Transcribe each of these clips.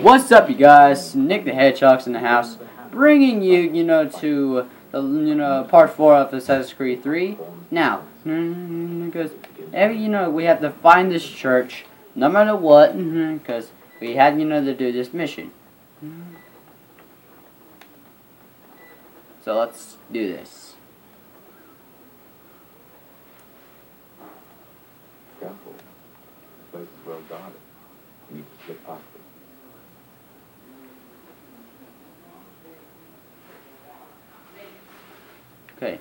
What's up, you guys? Nick the Hedgehog's in the house, bringing you, you know, to the, you know, part four of Assassin's Creed 3. Now, mm-hmm, because every, you know, we have to find this church, no matter what, mm-hmm, because we had, you know, to do this mission. So let's do this. Place is well guarded. Past it. Okay.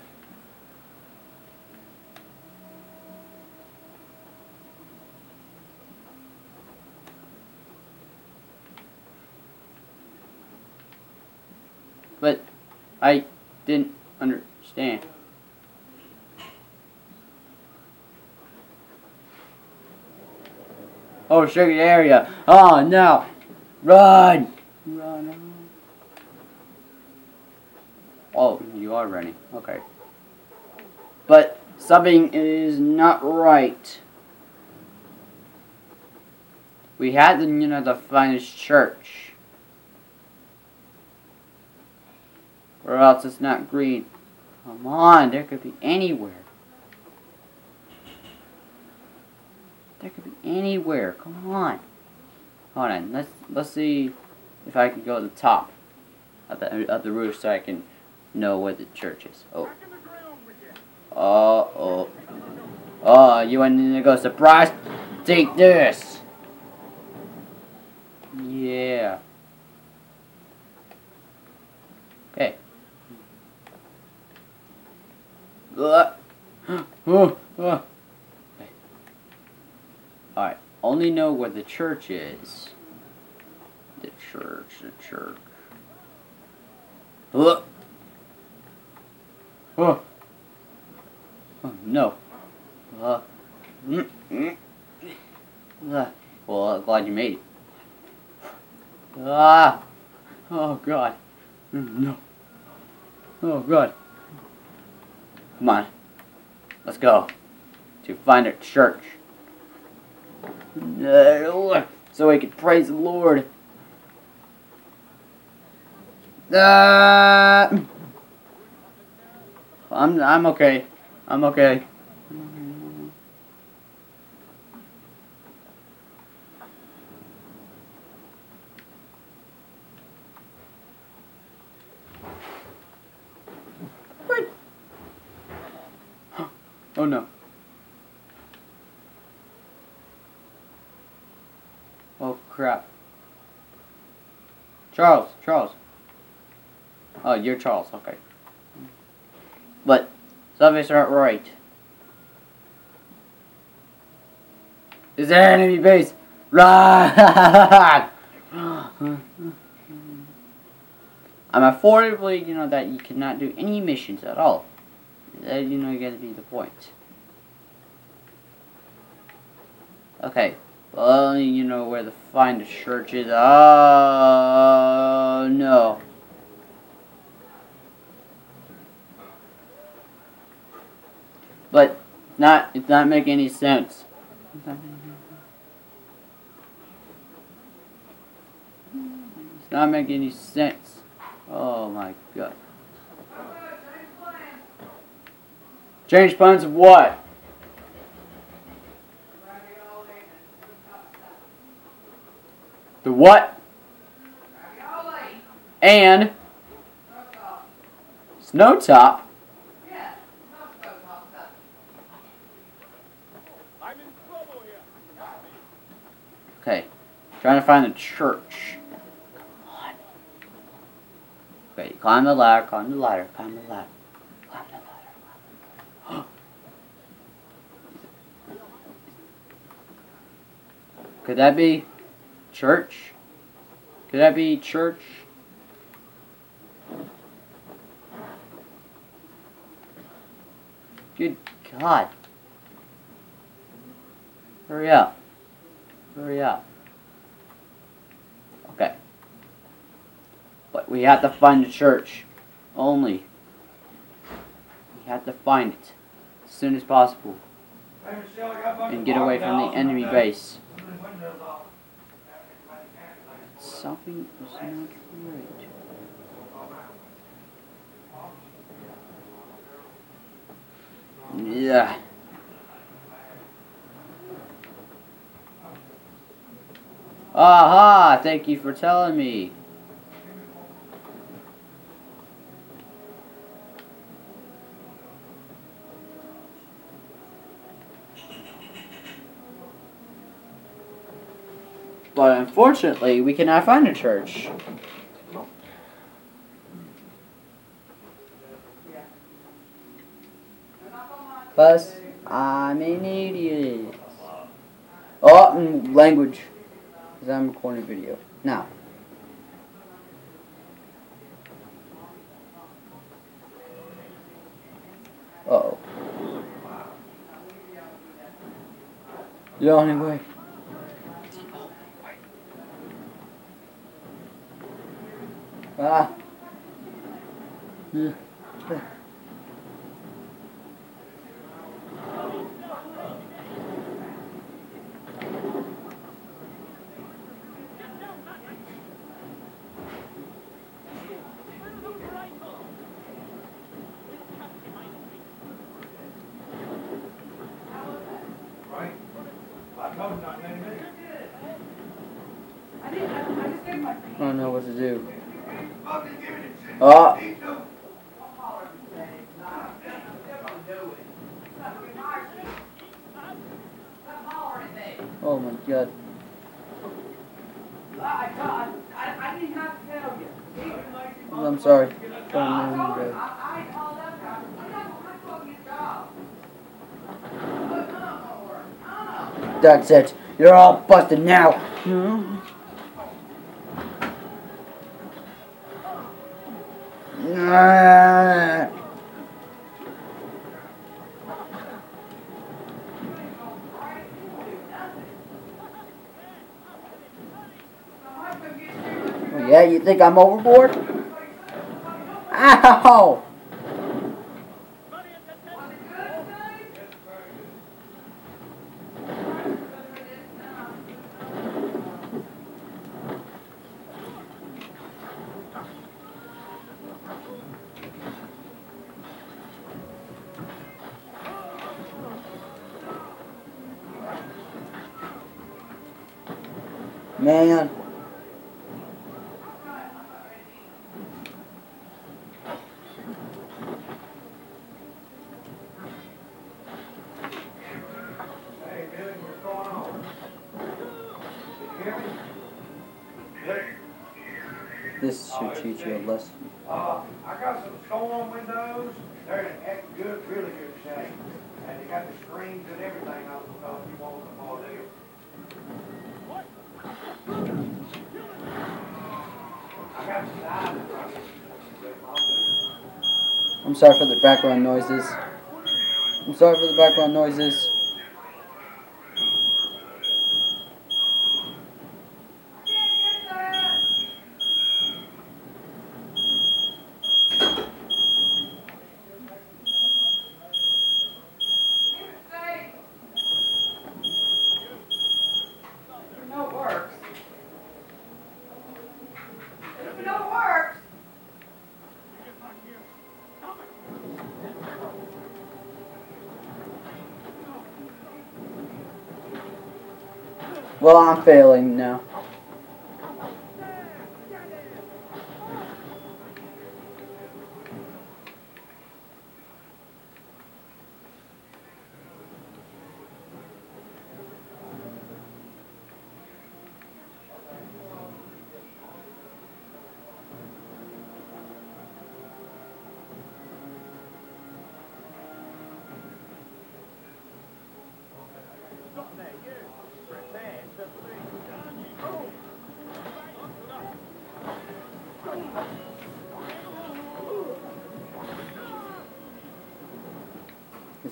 But I didn't understand. Oh, sugar area. Oh no. Run. Run. Oh, you are running. Okay. But something is not right. We had the, you know, the finest church. Or else it's not green. Come on, there could be anywhere. There could be anywhere. Come on. Hold on. Let's let's see if I can go to the top of the of the roof so I can know where the church is. Oh. Oh, oh. Oh, you want to go surprise? Take this. Yeah. Okay. Uh, oh, oh. Okay. Alright. Only know where the church is. The church, the church. Oh. Oh no. Uh. Mm, mm. Uh. Well, I'm glad you made it. Ah. Oh god. Mm, No. Oh god. Come on. Let's go. To find a church. Uh, So we can praise the Lord. Ah. I'm I'm okay. I'm okay. What? Oh no. Oh crap. Charles, Charles. Oh, you're Charles, okay. But something's not right. Is there enemy base? Run! I'm affordably, you know, that you cannot do any missions at all. That, you know, you gotta be the point. Okay. Well, you know where to find the church is. Oh, no. But not it's not make any sense. It's not make any sense. Oh my god. Change plans of what? The what? And Snow Top. Okay. Trying to find the church. Come on. Okay, climb the ladder, climb the ladder, climb the ladder. Climb the ladder. Could that be church? Could that be church? Good God. Hurry up. Hurry up. Okay. But we have to find the church. Only. We have to find it. As soon as possible. And get away from the enemy base. Something is not right. Yeah. Aha! Thank you for telling me. But unfortunately, we cannot find a church. Plus, I'm an idiot. Oh, mm, language. Because I'm recording a video. Now. Uh oh. The only way. Ah. Hmm. Right? I told him not to name me. I didn't, I I just gave my. I don't know what to do. Fucking give it a shit. Ah. He do. Oh my god. I, I, I, I didn't have to tell you. I'm sorry. I Don't told know him, you I, I called up, I, I'm not, I'm fucking your job. Look, no, no, work. no, no. That's it. You're all busted now. Hmm? Oh, yeah, you think I'm overboard? Ow! Billy? This should teach you a lesson. Uh, I got some storm windows, they're in heck good, really good shape. And they got the screens and everything, I don't know if you want them all there. I got the size in front of you. I'm sorry for the background noises. I'm sorry for the background noises. Well, I'm failing now.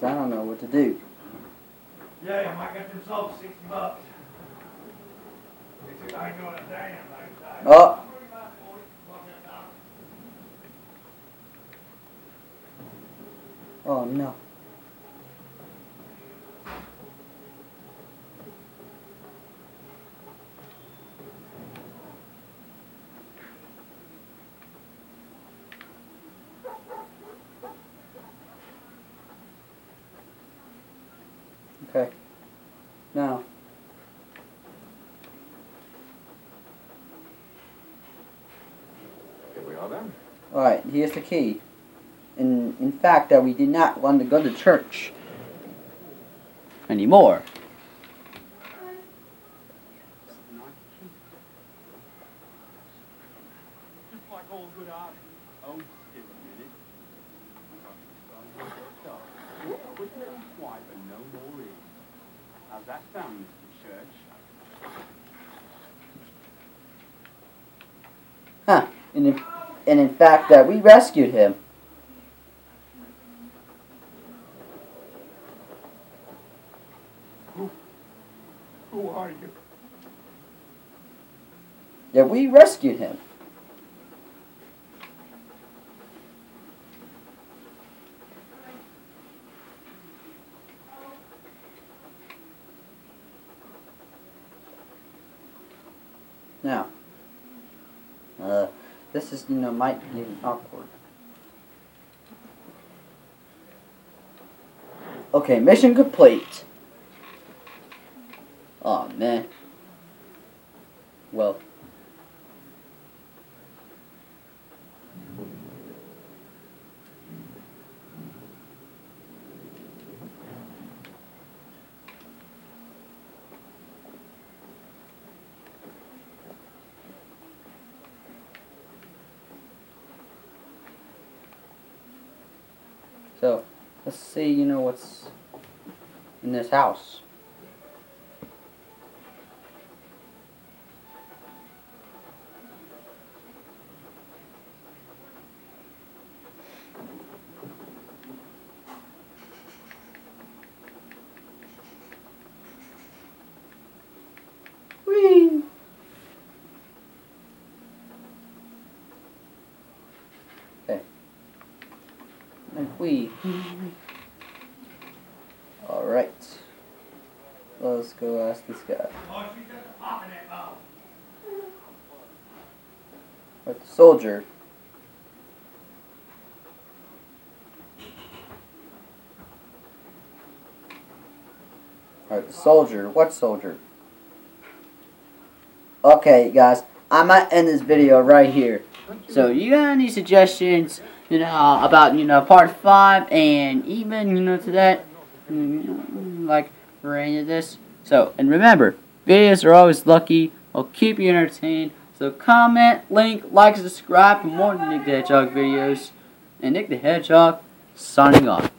I don't know what to do. Yeah, I might get them sold for sixty bucks. He said, I ain't doing a damn, like that. Oh! Oh no. Okay. Now, Here we are then. alright, here's the key. In, in fact, that we did not want to go to church anymore. Just like all good art. Oh, still a minute. So, quick little swipe and no more in. How's that sound, Mr. Church? Huh. And in, and in fact, that we rescued him. Who, Who are you? Yeah, we rescued him. Now, uh, this is, you know, might be awkward. Okay, mission complete. Oh man. Well, So, let's see, you know, what's in this house. We. Alright. Let's go ask this guy. With the soldier. Alright, the soldier. What soldier? Okay, guys. I might end this video right here. So, you got any suggestions, you know, about, you know, part 5 and even, you know, to that, like, for any of this? So, and remember, videos are always lucky. I'll keep you entertained. So comment, link, like, subscribe for more Nick the Hedgehog videos. And Nick the Hedgehog, signing off.